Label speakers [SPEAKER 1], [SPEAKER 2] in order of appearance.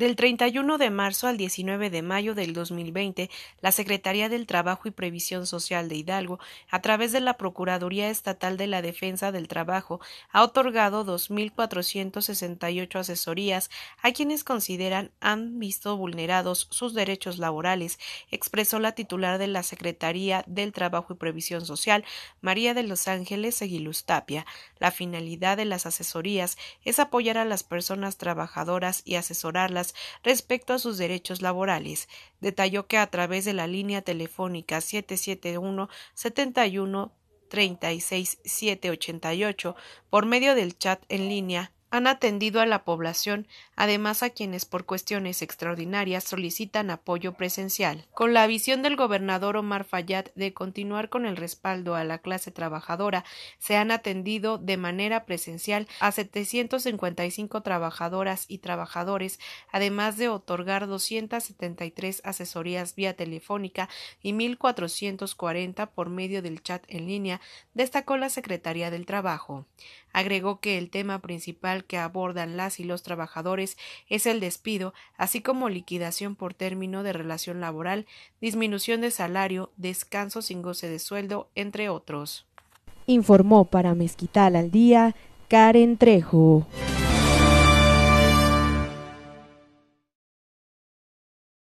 [SPEAKER 1] Del 31 de marzo al 19 de mayo del 2020, la Secretaría del Trabajo y Previsión Social de Hidalgo, a través de la Procuraduría Estatal de la Defensa del Trabajo, ha otorgado 2.468 asesorías a quienes consideran han visto vulnerados sus derechos laborales, expresó la titular de la Secretaría del Trabajo y Previsión Social, María de los Ángeles Aguiluz Tapia. La finalidad de las asesorías es apoyar a las personas trabajadoras y asesorarlas respecto a sus derechos laborales. Detalló que a través de la línea telefónica 771 71 36 788 por medio del chat en línea han atendido a la población, además a quienes por cuestiones extraordinarias solicitan apoyo presencial. Con la visión del gobernador Omar Fayad de continuar con el respaldo a la clase trabajadora, se han atendido de manera presencial a 755 trabajadoras y trabajadores, además de otorgar 273 asesorías vía telefónica y 1.440 por medio del chat en línea, destacó la Secretaría del Trabajo. Agregó que el tema principal que abordan las y los trabajadores es el despido, así como liquidación por término de relación laboral, disminución de salario, descanso sin goce de sueldo, entre otros.
[SPEAKER 2] Informó para Mezquital al día Karen Trejo.